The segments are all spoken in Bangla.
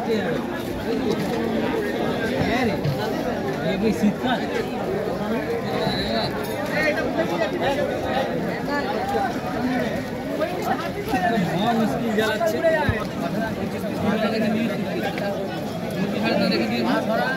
শীতকাল মহা মুশকিল জ্বালাচ্ছে রেখে দিয়ে ধরা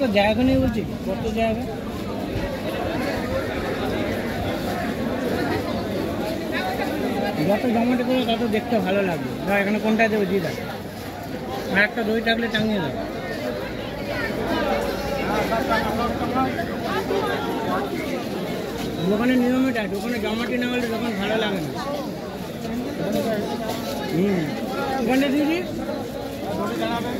তো জায়গা নেই বলছি কত জায়গা যত জমাটে করবে তত দেখতে ভালো লাগবে ধর এখানে কোনটা দেবে দিদা আর একটা দই থাকলে টাঙিয়ে দেবো দোকানের নিয়ম এটা দোকানে জমাটি না হলে দোকান ভালো লাগে না হম ওখানটা দিদি জানাবেন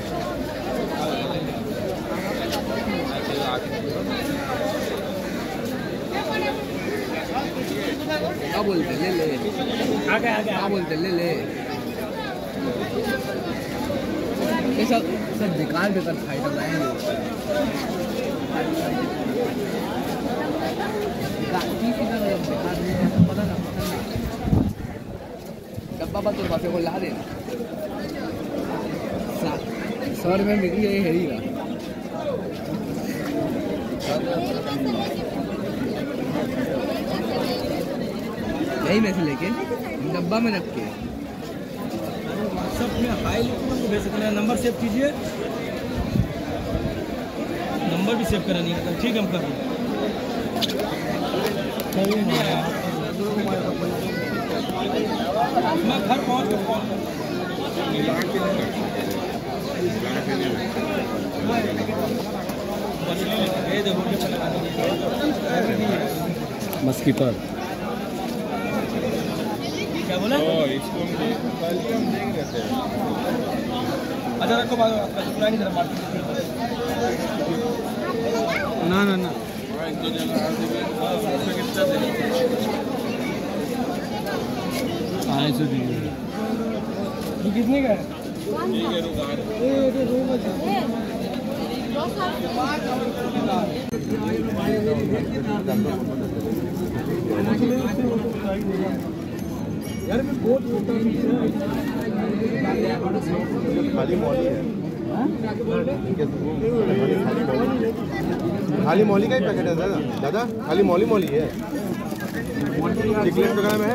क्या बोलते ले ले आगे आगे क्या बोलते ले ले ये सब सब निकाल देकर खाई तो लाए डब्बा बस तो बस को ला देना सर में निकली है हेरी का यही में लेके डब्बा में रख के व्हाट्सएप में हाई तो भेज सकते हैं नंबर सेव कीजिए नंबर भी सेव करा नहीं आता ठीक है हम कर मैं घर पहुँच कर फोन कर मस्की पर क्या बोला इसको हम देख रहे थे अच्छा रखो पुरानी तरह मारते ना ना ना ढाई सौ दीजिए कितने का है यार मैं बहुत खाली मॉली है खाली मॉली का ही पैकेट है दादा दादा खाली मॉली मॉली है चिकलेट वगैरह में है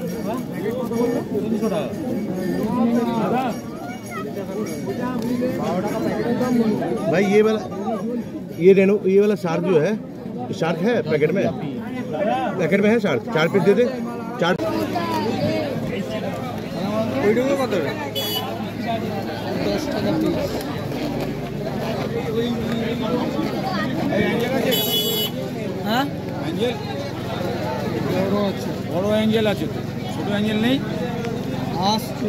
भाई ये वाला ये रेनो ये वाला शार्क जो है शार्क है पैकेट में पैकेट में है शार्क चार पीस दे दे चार हाँ? बड़ो অ্যাঞ্জেল आ चुके ছোটো অ্যাঙ্গেল নেই আসছে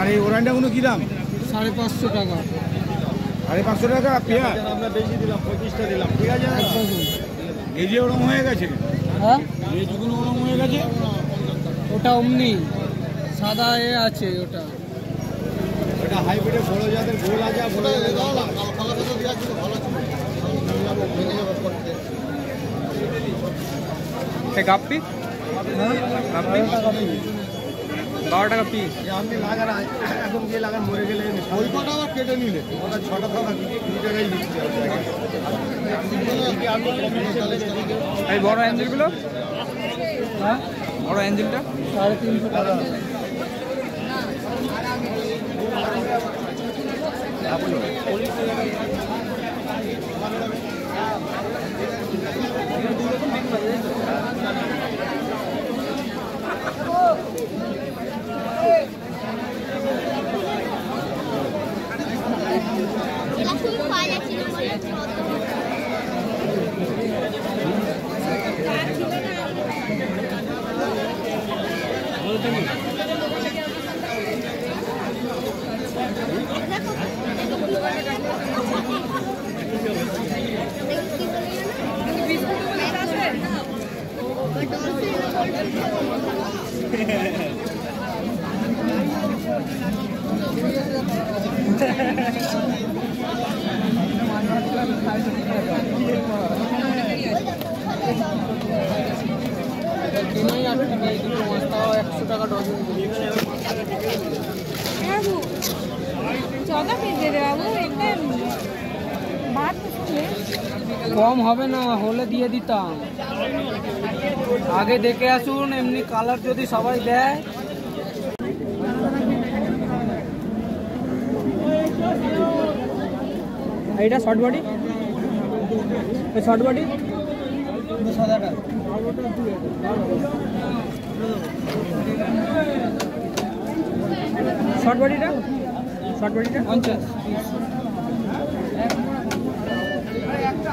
আর এই ওরানটা কী দাম সাড়ে পাঁচশো টাকা সাড়ে পাঁচশো টাকা পেঁয়াজ আমরা বেশি দিলাম পঁচিশটা দিলাম ঠিক আছে ওরম হয়ে গেছে হ্যাঁ এই ওরম হয়ে গেছে ওটা অমনি সাদা এ আছে ওটা ওটা হাইব্রিডে বড় যাদের গোল আছে বড় যাদের দাও না কালো কালো দিয়ে ভালো আপনি বারো টাকা পিস আপনি লাগান এখন গিয়ে লাগান মরে গেলে ওই কেটে নিলে ওটা ছটা থাকা এই বড় অ্যাঞ্জেলগুলো হ্যাঁ বড় অ্যাঞ্জেলটা সাড়ে তিনশো টাকা আপনি তাও একশো টাকা কম হবে না হলে দিয়ে দিতাম আগে দেখে আসুন এমনি কালার যদি সবাই দেয় এটা শর্ট বডি শর্ট বডি সাদাটা শর্ট বডিটা শর্ট বডিটা পঞ্চাশ একটা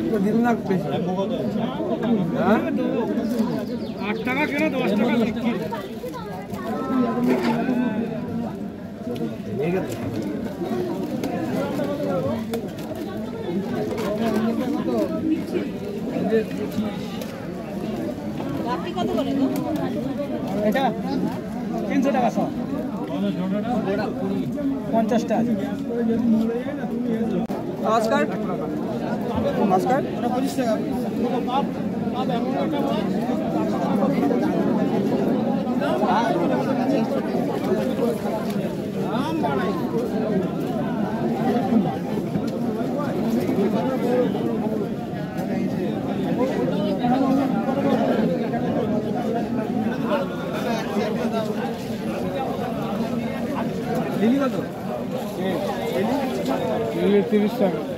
একটা দিন লাগবে হ্যাঁ? এটা তিনশো টাকা সব পঞ্চাশটা আছে নমস্কার নমস্কার পঁচিশ টাকা Yes,